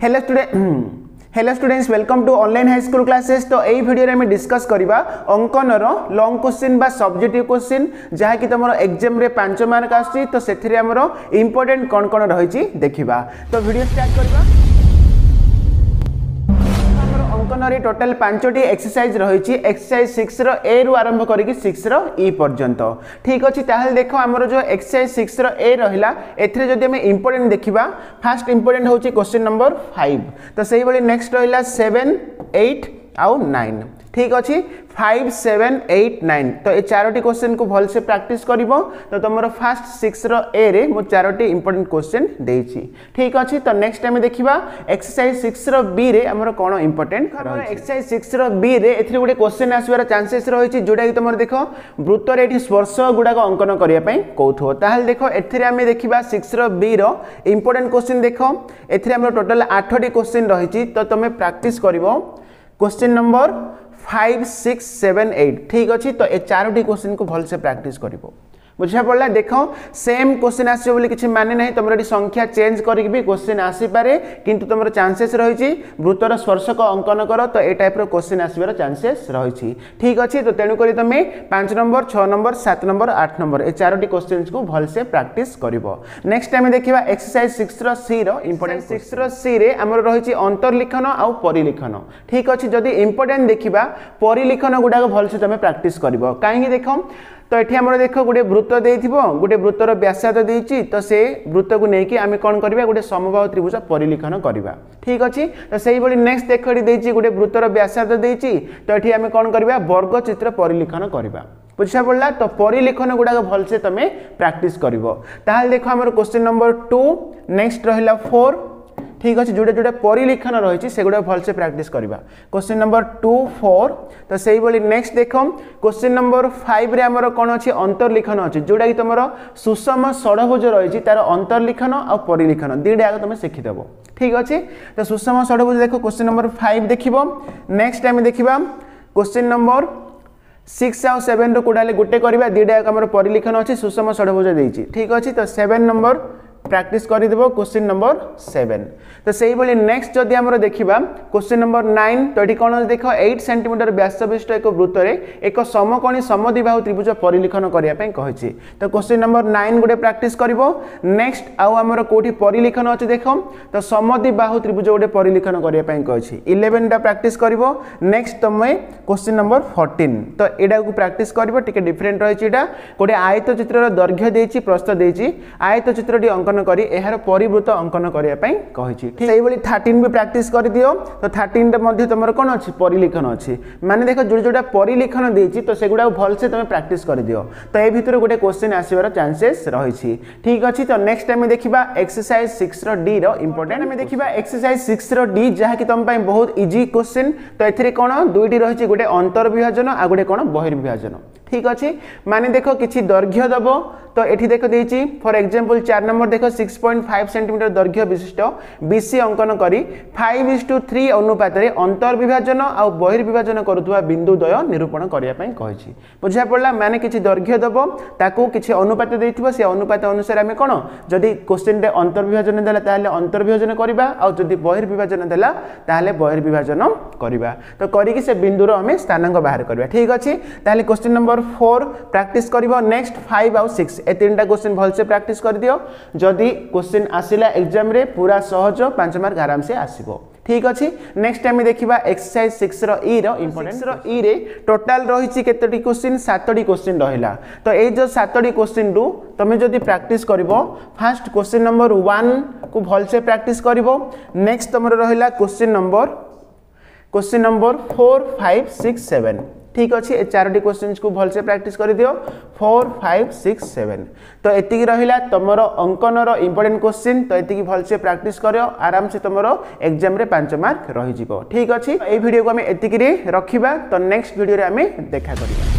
Hello student hello students welcome to online high school classes তো এই ভিডিওরে আমি discuss করা অঙ্কনর লং কোশ্চিন বা সবজেক্টিভ কোশ্চিন যা কি তোমার এক্সামে পাঁচ মার্ক আসছে তো সেথিরে আমার ইম্পর্টেন্ট কোণ কোণ রয়েছে দেখা তো ভিডিও স্টার্ট করা অঙ্কনরি টোটাল পাঁচটি এক্সরসাইজ রয়েছে এক্সরসাইজ সিক্সর এ রু আরম্ভ করি সিক্সর ই পর্যন্ত ঠিক আছে তাহলে দেখ আমার যে এক্সরসাইজ সিক্সর এ রহিলা এতে যদি আমি ইম্পর্টেন্ট দেখিবা ফার্স্ট ইম্পর্টেন্ট হচ্ছে কোশ্চিন নম্বর ফাইভ তো সেইভাবে নেক্সট রহিলা সেভেন এইট আউ নাইন ঠিক ଅଛି ফাইভ ସେଭେନ୍ ଏଇଟ୍ ନାଇନ୍ ତ ଏ ଚାରୋଟି କୋଶ୍ଚିନ୍କୁ ଭଲସେ ପ୍ରାକ୍ଟିସ୍ କରିବ ତ ତୁମର ଫାଷ୍ଟ ସିକ୍ସର ଏରେ ମୁଁ ଚାରୋଟି ଇମ୍ପୋର୍ଟାଣ୍ଟ କୋଶ୍ଚିନ୍ ଦେଇଛି ଠିକ୍ ଅଛି ତ ନେକ୍ସଟ ଆମେ ଦେଖିବା ଏକ୍ସରସାଇଜ୍ ସିକ୍ସର ବିରେ ଆମର କ'ଣ ଇମ୍ପୋର୍ଟାଣ୍ଟ ଏକ୍ସରସାଇଜ୍ ସିକ୍ସର ବିରେ ଏଥିରେ ଗୋଟେ କୋଶ୍ଚିନ୍ ଆସିବାର ଚାନ୍ସେସ୍ ରହିଛି ଯେଉଁଟାକି ତୁମର ଦେଖ ବୃତ୍ତରେ ଏଠି ସ୍ପର୍ଶ ଗୁଡ଼ାକ ଅଙ୍କନ କରିବା ପାଇଁ କହୁଥିବ ତାହେଲେ ଦେଖ ଏଥିରେ ଆମେ ଦେଖିବା ସିକ୍ସର ବିର ଇମ୍ପୋର୍ଟାଣ୍ଟ କୋଶ୍ଚିନ୍ ଦେଖ ଏଥିରେ ଆମର ଟୋଟାଲ୍ ଆଠଟି କୋଶ୍ଚିନ୍ ରହିଛି ତ ତୁମେ ପ୍ରାକ୍ଟିସ୍ କରିବ question number five six seven eight ঠিক অছি তো এ চারোটি কোশ্চিন কু ভালসে প্রাকটিস করব। বুঝা পড়া দেখ সেম কোশ্চিন আসছে বলে কিছু মানে না তোমার এটি সংখ্যা চেঞ্জ করিকি বি কোশ্চিন আসিপারে কিন্তু তোমার চান্সেস রয়েছে বৃত্তর স্পর্শক অঙ্কন কর তো এই টাইপর কোশ্চিন আসবার চান্সেস রয়েছে ঠিক আছে তো তেণুকরি তুমি পাঁচ নম্বর ছ নম্বর সাত নম্বর আট নম্বর এই চারোটি কোশ্চিন্সকে ভালসে প্রাকটিস করব নেক্সট আমি দেখিবা এক্সরসাইজ সিক্সর সির ইম্পর্টেন্ট সিক্সর সিরে আমার রয়েছে অন্তর্লিখন আউ পরিলিখন ঠিক আছে যদি ইম্পর্টেন্ট দেখিবা পরিলিখন গুড়া ভালসে তুমি প্রাকটিস করব কাইকি দেখ তো এটি আমার দেখ গোটে বৃত্ত দিয়ে গোটে বৃত্তর ব্যাসার্ধ দিয়েছি তো সে বৃত্তক নিয়ে আমি কম করা গোটে সমবাহ ত্রিভুজ পরিলিখন করা ঠিক আছে তো সেইভাবে নেক্সট দেখ এটি দিয়েছি গোটে বৃত্তর ব্যাসার্ধ দিয়েছি তো এটি আমি কম করা বর্গচিত্র পরিলিখন করা বুঝা পড়লা তো পরিলেখন গুড়াক ভালসে তুমি প্রাকটিস করব তাহলে দেখো আমার কোশ্চিন নম্বর টু নেক্সট রহিলা ফোর ঠিক আছে যেটা যেটা পরিলিখন রয়েছে সেগুলো ভালসে প্র্যাকটিস করা কোশ্চিন নম্বর টু ফোর তো সেইভাবে নেক্সট দেখ কোশ্চিন নম্বর ফাইভে আমার কোণ অছে অন্তর্লিখন অছে যেটা কি তোমার সুষম ষড়ভুজ রয়েছে তার অন্তর্লিখন আর পরিলিখন দুইটা আগে তুমি শিখিদেব ঠিক আছে তো সুষম ষড়ভুজ দেখো কোশ্চিন নম্বর ফাইভ দেখব নেক্সট আমি দেখিবা কোশ্চিন নম্বর সিক্স আউ সেভেন রু কোটা হলে গোটে করা দুইটা আমার পরিলিখন অছে সুষম ষড়ভুজ দিয়েছি ঠিক আছে তো সেভেন নম্বর প্র্যাকটিস করিদেব কোশ্চিন নম্বর সেভেন তো সেইভাবে নেক্সট যদি আমরা দেখা কোশ্চিন নম্বর নাইন তো এটি কোণ দেখ এইট সেটিমিটর ব্যাসবিষ্ট এক বৃত্তরে এক সমকোণী সমদ্বিবাহু ত্রিভুজ পরিলিখন করা কী তো কোশ্চিন নম্বর নাইন গোটে প্র্যাকটিস করব নেক্সট আমার কোটি পরিলিখন অছে দেখ তো সমদ্বিবাহু ত্রিভুজ গোটে পরিলিখন করা কী ইলেভেনটা প্র্যাকটিস করব নেক্সট তুমি কোশ্চিন নম্বর ফর্টিন তো এটা প্র্যাকটিস করব টিকি ডিফরেন্ট রয়েছে এটা গোটে আয়তচিত্রর দৈর্ঘ্য দিয়েছি প্রস্থ দিয়েছি আয়তচিত্রটি অঙ্কন অঙ্কন করে এর পরিবৃত অঙ্কন করা কী সেইভাবে থার্টিন বি প্রাকটিস করে দিও তো থার্টিনটা মধ্যে তোমার কোণ অ পরিলিখন অ মানে দেখো যে যেটা পরিলিখন দিয়েছি তো সেগুলা ভালসে তুমি প্রাকটিস করে দিও তো এ ভিতরে গোটে কোশ্চেন আসবার চান্সেস রয়েছে ঠিক আছে তো নেক্সট আমি দেখা এক্সরসাইজ সিক্সর ডি রম্পর্টেন্ট আমি দেখা এক্সরসাইজ সিক্সর ডি যা কি তোমার বহুত ইজি কোশ্চেন তো এতে কোণ দুইটি রয়েছে গোটে অন্তর্বিভাজন আর গোটে কোণ বহির্বিভাজন ঠিক আছে মানে দেখো কিছু দৈর্ঘ্য দেব তো এটি দেখো দিয়েছি ফর এক্সাম্পল চার নম্বর দেখো সিক্স পয়েন্ট ফাইভ সেটিমিটর দৈর্ঘ্য বিশিষ্ট বিসি অঙ্কন করে ফাইভ ইস টু থ্রি অনুপাতে অন্তর্বিভাজন আউ বহির্বিভাজন করুথা বিন্দুদ্বয় নিরূপণ করা কী বুঝা পড়া মানে কিছু দৈর্ঘ্য দেব তাকে কিছু অনুপাত দিয়ে সে অনুপাত অনুসারে আমি কোণ যদি কোশ্চিনটে অন্তর্বিভাজন দেলা তাহলে অন্তর্বিভাজন করা আউ যদি বহির্বিভাজন দেলা তাহলে বহির্বিভাজন করা তো করিকি সে বিন্দুর আমি স্থানাঙ্ক বাহার করা ঠিক আছে তাহলে কোশ্চিন নম্বর ফোর প্রাকটিস করব নেক্সট ফাইভ আউ সিক্স এ তিনটা কোশ্চিন ভালসে প্রাকটিস করে দিও যদি ଯଦି କୋଶ୍ଚିନ୍ ଆସିଲା ଏକ୍ଜାମ୍ରେ ପୁରା ସହଜ ପାଞ୍ଚ ମାର୍କ ଆରାମସେ ଆସିବ ଠିକ୍ ଅଛି ନେକ୍ସଟ ଆମେ ଦେଖିବା ଏକ୍ସରସାଇଜ ସିକ୍ସର ଇର ଇମ୍ପୋର୍ଟାନ୍ସର ଇରେ ଟୋଟାଲ ରହିଛି କେତୋଟି କୋଶ୍ଚିନ୍ ସାତଟି କୋଶ୍ଚିନ୍ ରହିଲା ତ ଏଇ ଯେଉଁ ସାତଟି କୋଶ୍ଚିନ୍ରୁ ତୁମେ ଯଦି ପ୍ରାକ୍ଟିସ୍ କରିବ ଫାଷ୍ଟ କୋଶ୍ଚିନ୍ ନମ୍ବର ୱାନ୍କୁ ଭଲସେ ପ୍ରାକ୍ଟିସ୍ କରିବ ନେକ୍ସଟ ତୁମର ରହିଲା question number question number four five six seven ঠিক আছে এ চারোটি কোশ্চিন্সকে ভালসে প্রাকটিস করিদিও ফোর ফাইভ সিক্স সেভেন তো এতিকি রহিলা তোমার অঙ্কনর ইম্পর্টেন্ট কোশ্চিন তো এতিকি ভালসে প্রাকটিস কর আরামসে তোমার এক্সামে পাঁচ মার্ক রহিযোগ ঠিক আছে এই ভিডিওকে আমি এতিকি রাখবা তো নেক্সট ভিডিওরে আমি দেখা করিবা